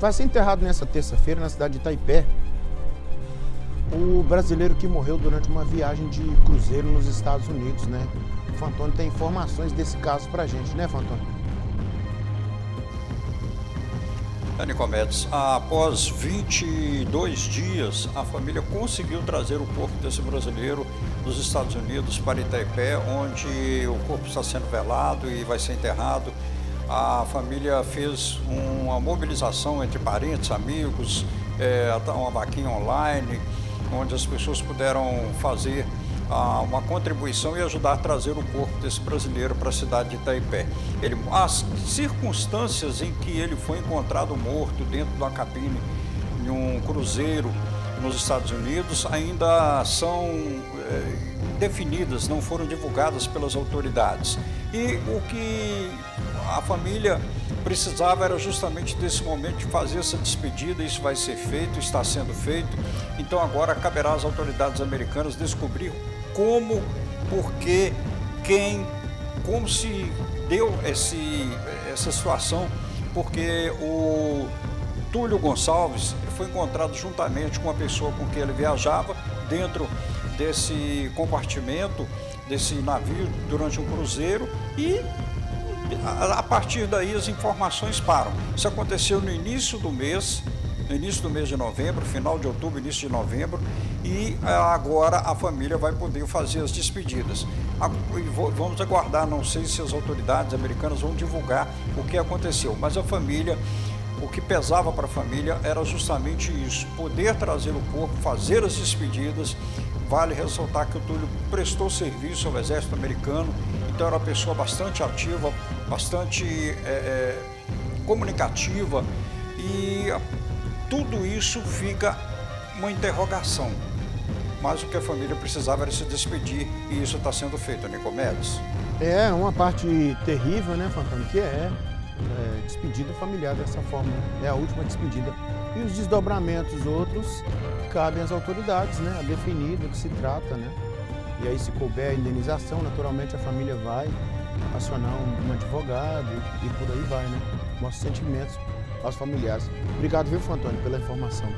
Vai ser enterrado nessa terça-feira na cidade de Itaipé o brasileiro que morreu durante uma viagem de cruzeiro nos Estados Unidos, né? O Fantônio tem informações desse caso pra gente, né, Fantônio? É, Nicomedes, após 22 dias, a família conseguiu trazer o corpo desse brasileiro dos Estados Unidos para Itaipé, onde o corpo está sendo velado e vai ser enterrado a família fez uma mobilização entre parentes, amigos, é, uma vaquinha online, onde as pessoas puderam fazer ah, uma contribuição e ajudar a trazer o corpo desse brasileiro para a cidade de Itaipé. Ele, as circunstâncias em que ele foi encontrado morto dentro da cabine de um cruzeiro nos Estados Unidos ainda são é, definidas, não foram divulgadas pelas autoridades. E o que a família precisava era justamente desse momento de fazer essa despedida, isso vai ser feito, está sendo feito. Então agora caberá às autoridades americanas descobrir como, por quê, quem, como se deu esse, essa situação, porque o Túlio Gonçalves foi encontrado juntamente com a pessoa com quem ele viajava dentro desse compartimento desse navio durante um cruzeiro e a, partir daí as informações param. Isso aconteceu no início do mês, no início do mês de novembro, final de outubro, início de novembro, e agora a família vai poder fazer as despedidas. Vamos aguardar, não sei se as autoridades americanas vão divulgar o que aconteceu, mas a família o que pesava para a família era justamente isso, poder trazer o corpo, fazer as despedidas. Vale ressaltar que o Túlio prestou serviço ao exército americano, então era uma pessoa bastante ativa, bastante é, é, comunicativa e tudo isso fica uma interrogação. Mas o que a família precisava era se despedir e isso está sendo feito, Nicomedes. É uma parte terrível, né, Fantano, que é é, despedida familiar dessa forma. É a última despedida. E os desdobramentos outros cabem às autoridades, né? A definir do que se trata, né? E aí, se couber a indenização, naturalmente a família vai acionar um, um advogado e, e por aí vai, né? Nossos sentimentos aos familiares. Obrigado, viu, Antônio, pela informação.